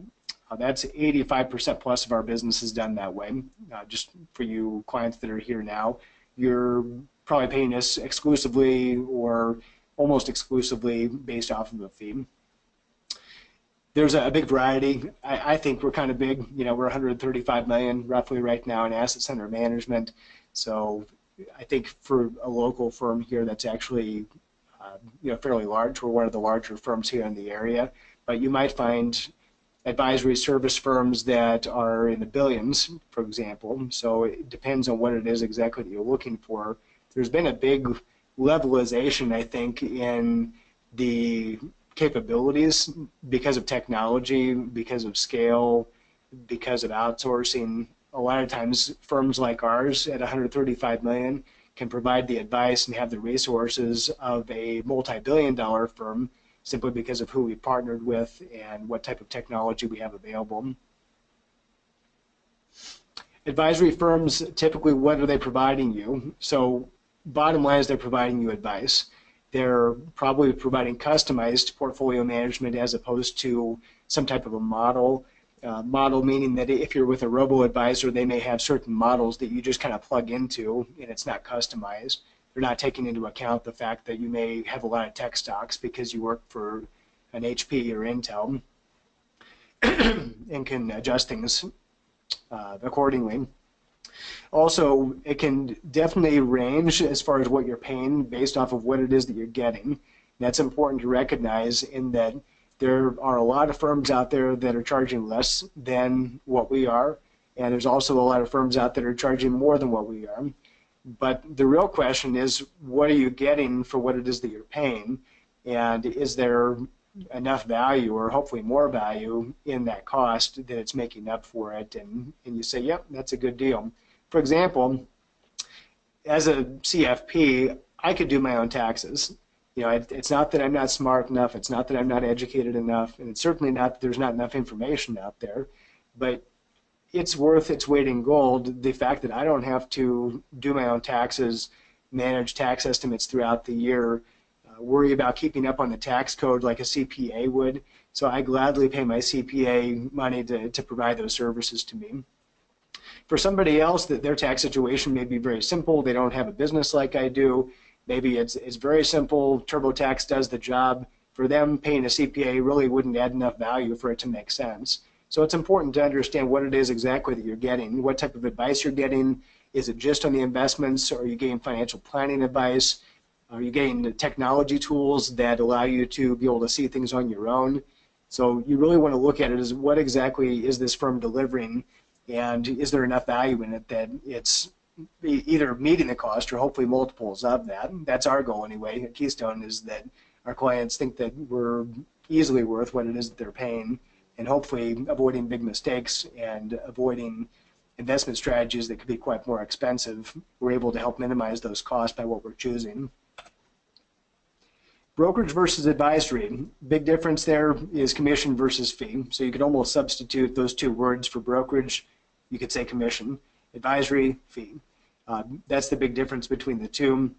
[SPEAKER 1] Uh, that's 85% plus of our business is done that way. Uh, just for you clients that are here now, you're probably paying us exclusively or almost exclusively based off of a fee. There's a, big variety. I, I, think we're kind of big. You know, we're 135 million roughly right now in assets under management. So I think for a local firm here, that's actually uh, you know fairly large. We're one of the larger firms here in the area. But you might find advisory service firms that are in the billions, for example. So it depends on what it is exactly that you're looking for. There's been a big levelization, I think, in the capabilities because of technology, because of scale, because of outsourcing. A lot of times, firms like ours at 135 million can provide the advice and have the resources of a multi-billion dollar firm simply because of who we partnered with and what type of technology we have available. Advisory firms typically, what are they providing you? So, bottom line is they're providing you advice. They're probably providing customized portfolio management as opposed to some type of a model. Uh, model meaning that if you're with a robo advisor, they may have certain models that you just kind of plug into and it's not customized. They're not taking into account the fact that you may have a lot of tech stocks because you work for an HP or Intel and can adjust things uh, accordingly. Also, it can definitely range as far as what you're paying based off of what it is that you're getting. That's important to recognize in that there are a lot of firms out there that are charging less than what we are, and there's also a lot of firms out there that are charging more than what we are. But the real question is, what are you getting for what it is that you're paying? And is there enough value or hopefully more value in that cost that it's making up for it? And, and you say, yep, that's a good deal. For example, as a CFP, I could do my own taxes. You know, it, it's not that I'm not smart enough. It's not that I'm not educated enough, and it's certainly not that there's not enough information out there. But it's worth its weight in gold. The fact that I don't have to do my own taxes, manage tax estimates throughout the year, uh, worry about keeping up on the tax code like a CPA would. So I gladly pay my CPA money to, to provide those services to me. For somebody else, that their tax situation may be very simple. They don't have a business like I do. Maybe it's, it's very simple. TurboTax does the job. For them, paying a CPA really wouldn't add enough value for it to make sense. So it's important to understand what it is exactly that you're getting, what type of advice you're getting. Is it just on the investments, or are you getting financial planning advice? Are you getting the technology tools that allow you to be able to see things on your own? So you really want to look at it as what exactly is this firm delivering, and is there enough value in it that it's either meeting the cost or hopefully multiples of that. That's our goal anyway. At Keystone is that our clients think that we're easily worth what it is that they're paying and hopefully avoiding big mistakes and avoiding investment strategies that could be quite more expensive. We're able to help minimize those costs by what we're choosing. Brokerage versus advisory. Big difference there is commission versus fee. So you could almost substitute those two words for brokerage. You could say commission. Advisory, fee. Uh, that's the big difference between the two.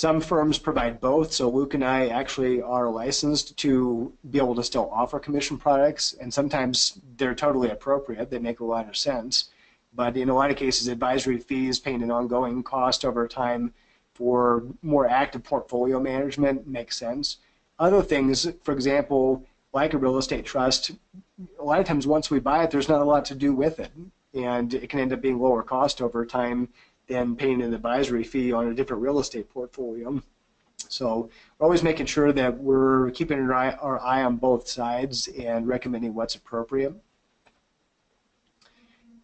[SPEAKER 1] Some firms provide both, so Luke and I actually are licensed to be able to still offer commission products, and sometimes they're totally appropriate. They make a lot of sense. But in a lot of cases, advisory fees paying an ongoing cost over time for more active portfolio management makes sense. Other things, for example, like a real estate trust, a lot of times once we buy it, there's not a lot to do with it. And it can end up being lower cost over time than paying an advisory fee on a different real estate portfolio. So we're always making sure that we're keeping eye, our eye on both sides and recommending what's appropriate.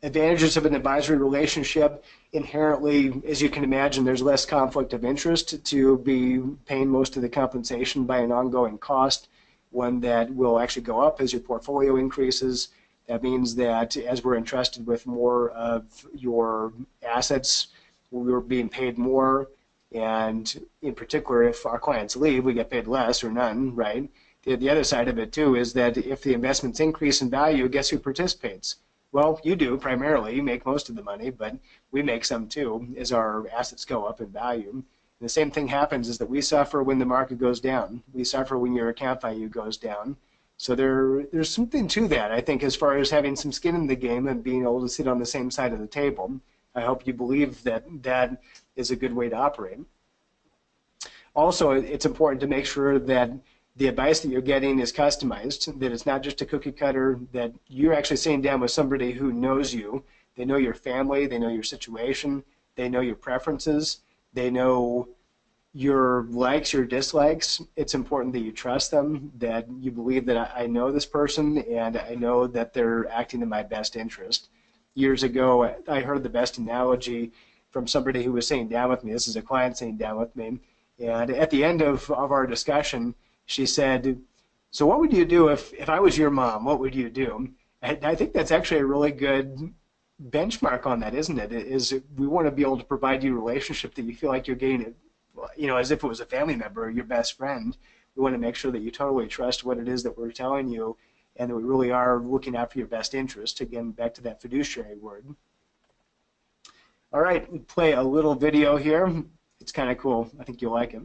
[SPEAKER 1] Advantages of an advisory relationship inherently, as you can imagine, there's less conflict of interest to be paying most of the compensation by an ongoing cost, one that will actually go up as your portfolio increases. That means that as we're entrusted with more of your assets, we're being paid more. And in particular, if our clients leave, we get paid less or none, right? The, the other side of it, too, is that if the investments increase in value, guess who participates? Well, you do primarily. You make most of the money, but we make some too as our assets go up in value. And the same thing happens is that we suffer when the market goes down. We suffer when your account value goes down. So there, there's something to that, I think, as far as having some skin in the game and being able to sit on the same side of the table. I hope you believe that that is a good way to operate. Also, it's important to make sure that the advice that you're getting is customized, that it's not just a cookie cutter, that you're actually sitting down with somebody who knows you. They know your family, they know your situation, they know your preferences, they know your likes, your dislikes, it's important that you trust them, that you believe that I know this person and I know that they're acting in my best interest. Years ago, I heard the best analogy from somebody who was sitting down with me. This is a client sitting down with me. And at the end of, of our discussion, she said, So, what would you do if, if I was your mom? What would you do? And I think that's actually a really good benchmark on that, isn't it? Is we want to be able to provide you a relationship that you feel like you're getting you know, as if it was a family member or your best friend. We want to make sure that you totally trust what it is that we're telling you and that we really are looking out for your best interest. Again, back to that fiduciary word. All right, play a little video here. It's kind of cool. I think you'll like it.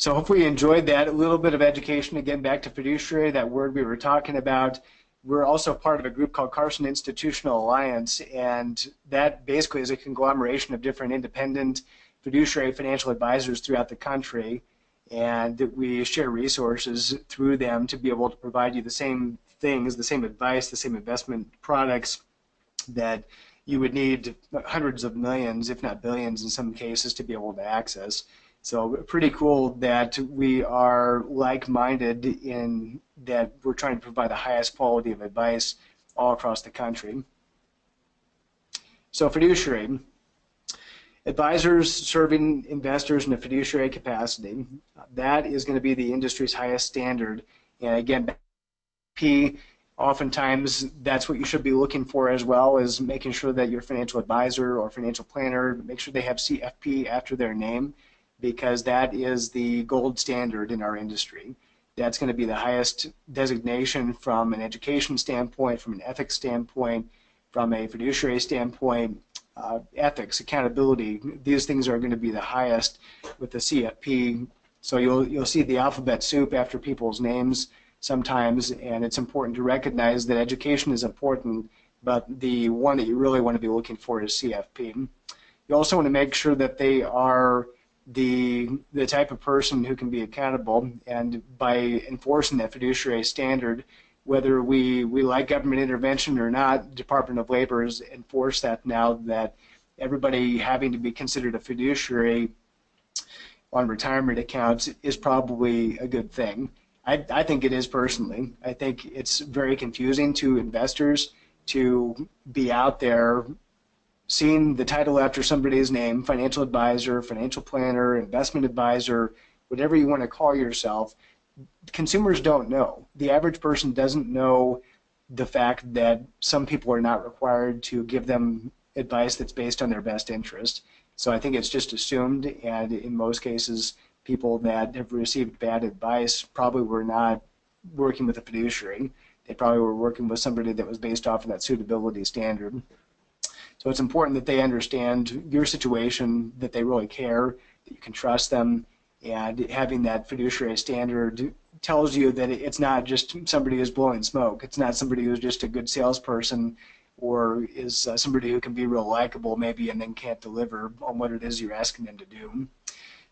[SPEAKER 1] So hopefully you enjoyed that. A little bit of education again back to fiduciary, that word we were talking about. We're also part of a group called Carson Institutional Alliance, and that basically is a conglomeration of different independent fiduciary financial advisors throughout the country. And we share resources through them to be able to provide you the same things, the same advice, the same investment products that you would need hundreds of millions, if not billions in some cases, to be able to access. So pretty cool that we are like-minded in that we're trying to provide the highest quality of advice all across the country. So fiduciary, advisors serving investors in a fiduciary capacity, that is going to be the industry's highest standard. And again, P, oftentimes that's what you should be looking for as well is making sure that your financial advisor or financial planner, make sure they have CFP after their name because that is the gold standard in our industry. That's going to be the highest designation from an education standpoint, from an ethics standpoint, from a fiduciary standpoint, uh, ethics, accountability. These things are going to be the highest with the CFP. So you'll you'll see the alphabet soup after people's names sometimes, and it's important to recognize that education is important, but the one that you really want to be looking for is CFP. You also want to make sure that they are the the type of person who can be accountable and by enforcing that fiduciary standard whether we we like government intervention or not department of labor has enforced that now that everybody having to be considered a fiduciary on retirement accounts is probably a good thing. I, I think it is personally. I think it's very confusing to investors to be out there seeing the title after somebody's name, financial advisor, financial planner, investment advisor, whatever you want to call yourself, consumers don't know. The average person doesn't know the fact that some people are not required to give them advice that's based on their best interest. So I think it's just assumed, and in most cases, people that have received bad advice probably were not working with a fiduciary. They probably were working with somebody that was based off of that suitability standard. So it's important that they understand your situation, that they really care, that you can trust them, and having that fiduciary standard tells you that it's not just somebody who's blowing smoke. It's not somebody who's just a good salesperson or is uh, somebody who can be real likable maybe and then can't deliver on what it is you're asking them to do.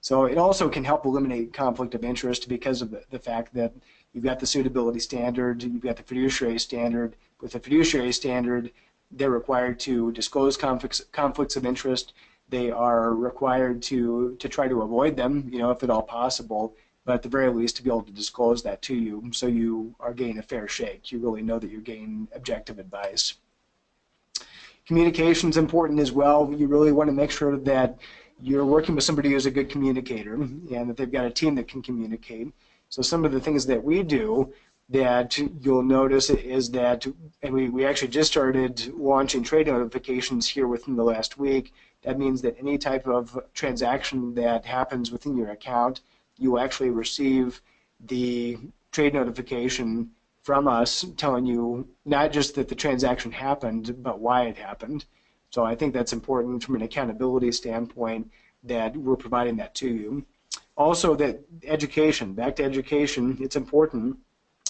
[SPEAKER 1] So it also can help eliminate conflict of interest because of the, the fact that you've got the suitability standard, you've got the fiduciary standard. With the fiduciary standard, they're required to disclose conflicts, conflicts of interest. they are required to to try to avoid them, you know, if at all possible. But at the very least, to be able to disclose that to you, so you are getting a fair shake. You really know that you're getting objective advice. Communication is important as well. You really want to make sure that you're working with somebody who's a good communicator and that they've got a team that can communicate. So some of the things that we do that you'll notice is that, and we, we actually just started launching trade notifications here within the last week. That means that any type of transaction that happens within your account, you will actually receive the trade notification from us telling you not just that the transaction happened, but why it happened. So I think that's important from an accountability standpoint that we're providing that to you. Also, that education, back to education, it's important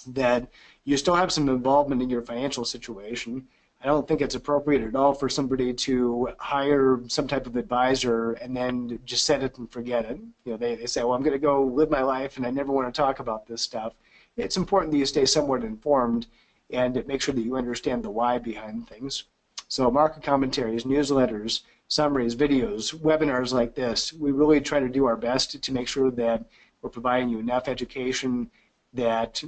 [SPEAKER 1] that you still have some involvement in your financial situation. I don't think it's appropriate at all for somebody to hire some type of advisor and then just set it and forget it. You know, they, they say, well, I'm going to go live my life and I never want to talk about this stuff. It's important that you stay somewhat informed and make sure that you understand the why behind things. So market commentaries, newsletters, summaries, videos, webinars like this, we really try to do our best to make sure that we're providing you enough education that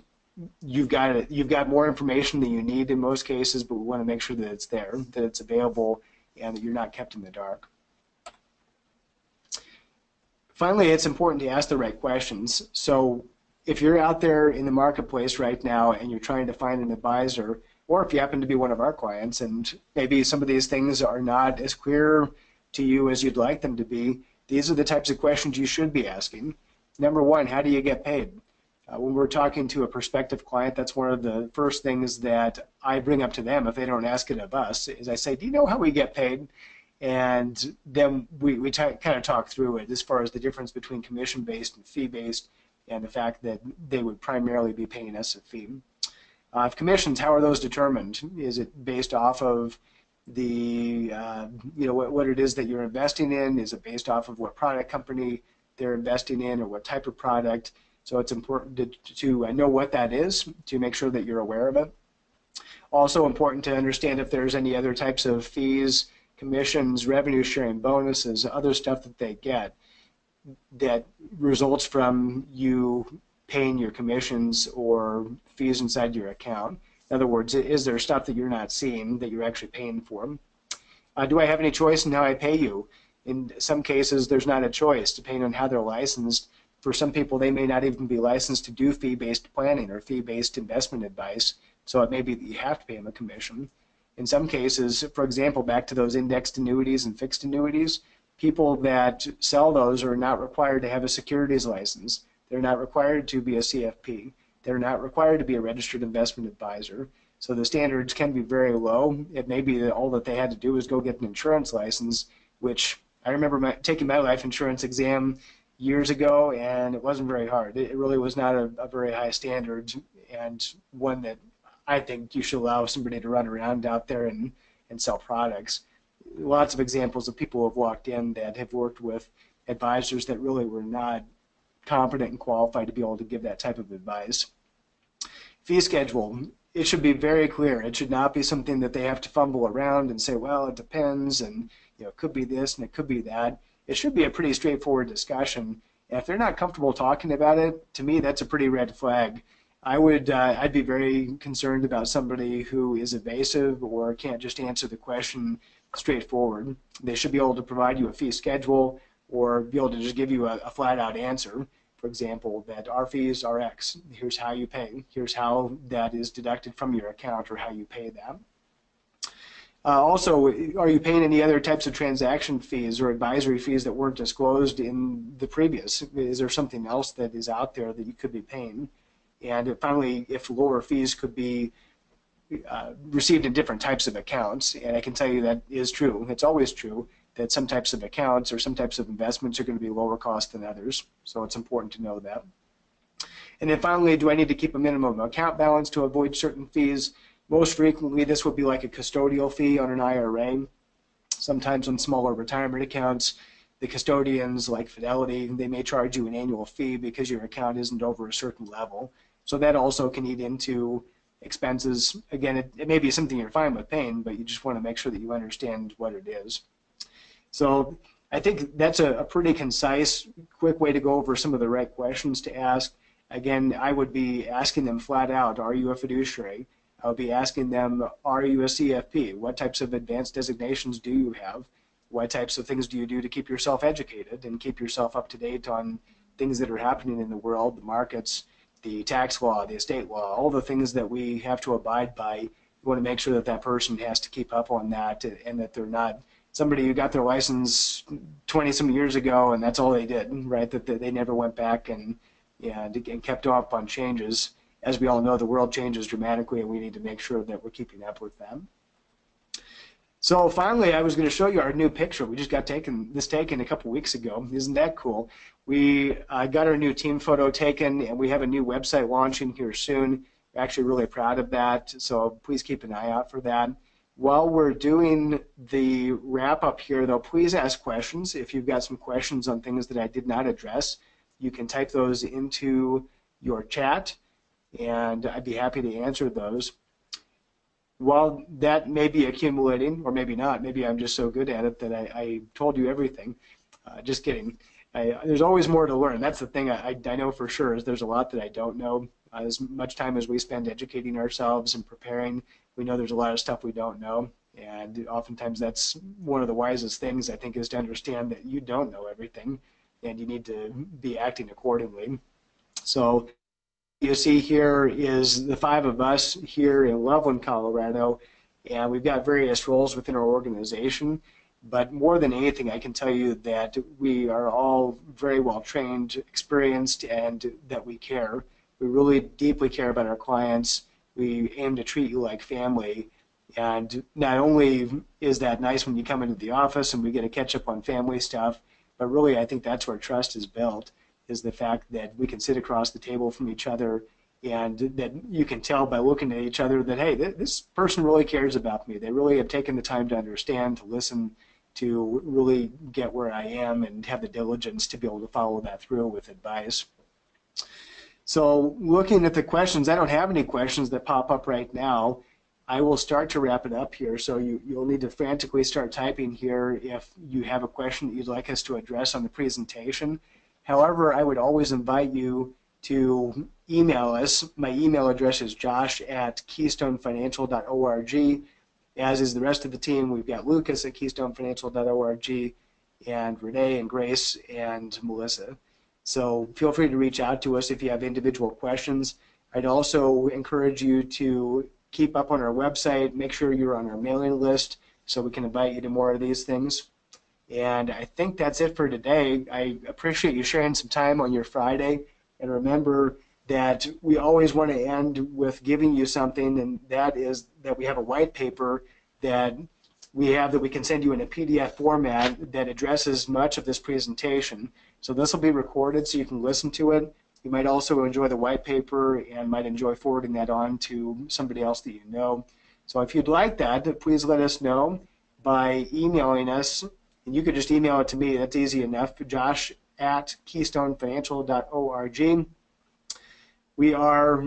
[SPEAKER 1] you've got you've got more information than you need in most cases, but we want to make sure that it's there, that it's available, and that you're not kept in the dark. Finally, it's important to ask the right questions. So if you're out there in the marketplace right now and you're trying to find an advisor, or if you happen to be one of our clients and maybe some of these things are not as clear to you as you'd like them to be, these are the types of questions you should be asking. Number one, how do you get paid? Uh, when we're talking to a prospective client, that's one of the first things that I bring up to them if they don't ask it of us. Is I say, "Do you know how we get paid?" And then we, we kind of talk through it as far as the difference between commission-based and fee-based, and the fact that they would primarily be paying us a fee. Uh, if commissions, how are those determined? Is it based off of the uh, you know what, what it is that you're investing in? Is it based off of what product company they're investing in or what type of product? So it's important to, to know what that is to make sure that you're aware of it. Also important to understand if there's any other types of fees, commissions, revenue sharing, bonuses, other stuff that they get that results from you paying your commissions or fees inside your account. In other words, is there stuff that you're not seeing that you're actually paying for? Uh, do I have any choice in how I pay you? In some cases, there's not a choice depending on how they're licensed for some people, they may not even be licensed to do fee-based planning or fee-based investment advice, so it may be that you have to pay them a commission. In some cases, for example, back to those indexed annuities and fixed annuities, people that sell those are not required to have a securities license. They're not required to be a CFP. They're not required to be a registered investment advisor. So the standards can be very low. It may be that all that they had to do was go get an insurance license, which I remember my, taking my life insurance exam years ago, and it wasn't very hard. It, really was not a, a, very high standard, and one that I think you should allow somebody to run around out there and, and sell products. Lots of examples of people who have walked in that have worked with advisors that really were not competent and qualified to be able to give that type of advice. Fee schedule. It should be very clear. It should not be something that they have to fumble around and say, well, it depends, and you know, it could be this and it could be that it should be a pretty straightforward discussion. And if they're not comfortable talking about it, to me, that's a pretty red flag. I would, uh, I'd be very concerned about somebody who is evasive or can't just answer the question straightforward. They should be able to provide you a fee schedule or be able to just give you a, a flat out answer. For example, that our fees are X. Here's how you pay. Here's how that is deducted from your account or how you pay that. Uh, also, are you paying any other types of transaction fees or advisory fees that weren't disclosed in the previous? Is there something else that is out there that you could be paying? And finally, if lower fees could be uh, received in different types of accounts, and I can tell you that is true. It's always true that some types of accounts or some types of investments are going to be lower cost than others. So it's important to know that. And then finally, do I need to keep a minimum account balance to avoid certain fees? Most frequently, this would be like a custodial fee on an IRA. Sometimes on smaller retirement accounts, the custodians like Fidelity, they may charge you an annual fee because your account isn't over a certain level. So that also can eat into expenses. Again, it, it may be something you're fine with paying, but you just want to make sure that you understand what it is. So I think that's a, a pretty concise, quick way to go over some of the right questions to ask. Again, I would be asking them flat out, are you a fiduciary? I would be asking them, are you a CFP? What types of advanced designations do you have? What types of things do you do to keep yourself educated and keep yourself up to date on things that are happening in the world, the markets, the tax law, the estate law, all the things that we have to abide by. You want to make sure that that person has to keep up on that and that they're not somebody who got their license 20 some years ago and that's all they did, right? That they never went back and, and kept up on changes. As we all know, the world changes dramatically and we need to make sure that we're keeping up with them. So finally, I was going to show you our new picture. We just got taken this taken a couple weeks ago. Isn't that cool? We uh, got our new team photo taken, and we have a new website launching here soon. We're actually really proud of that, so please keep an eye out for that. While we're doing the wrap up here, though, please ask questions. If you've got some questions on things that I did not address, you can type those into your chat, and I'd be happy to answer those while that may be accumulating, or maybe not, maybe I'm just so good at it that I, I told you everything. Uh, just kidding. I, there's always more to learn. That's the thing I, I know for sure is there's a lot that I don't know. Uh, as much time as we spend educating ourselves and preparing, we know there's a lot of stuff we don't know. And oftentimes that's one of the wisest things I think is to understand that you don't know everything and you need to be acting accordingly. So you see here is the five of us here in Loveland, Colorado, and we've got various roles within our organization. But more than anything, I can tell you that we are all very well trained, experienced, and that we care. We really deeply care about our clients. We aim to treat you like family. And not only is that nice when you come into the office and we get to catch up on family stuff, but really I think that's where trust is built is the fact that we can sit across the table from each other and that you can tell by looking at each other that hey this person really cares about me. They really have taken the time to understand to listen to really get where i am and have the diligence to be able to follow that through with advice. So looking at the questions i don't have any questions that pop up right now. I will start to wrap it up here. So you, you'll need to frantically start typing here if you have a question that you'd like us to address on the presentation However, I would always invite you to email us. My email address is josh at keystonefinancial.org, as is the rest of the team. We've got Lucas at keystonefinancial.org, and Renee and Grace and Melissa. So feel free to reach out to us if you have individual questions. I'd also encourage you to keep up on our website, make sure you're on our mailing list so we can invite you to more of these things. And I think that's it for today. I appreciate you sharing some time on your Friday. And remember that we always want to end with giving you something, and that is that we have a white paper that we have that we can send you in a PDF format that addresses much of this presentation. So this will be recorded so you can listen to it. You might also enjoy the white paper and might enjoy forwarding that on to somebody else that you know. So if you'd like that, please let us know by emailing us and you could just email it to me. That's easy enough. Josh at keystonefinancial.org. We are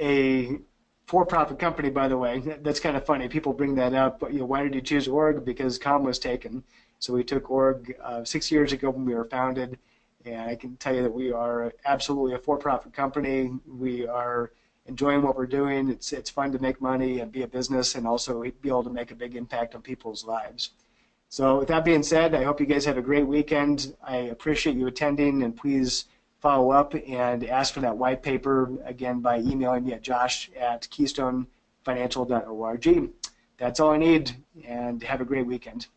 [SPEAKER 1] a for-profit company, by the way. That's kind of funny. People bring that up. You know, why did you choose org? Because com was taken. So we took org uh, six years ago when we were founded. And I can tell you that we are absolutely a for-profit company. We are enjoying what we're doing. It's it's fun to make money and be a business, and also be able to make a big impact on people's lives. So with that being said, I hope you guys have a great weekend. I appreciate you attending, and please follow up and ask for that white paper again by emailing me at josh at keystonefinancial.org. That's all I need, and have a great weekend.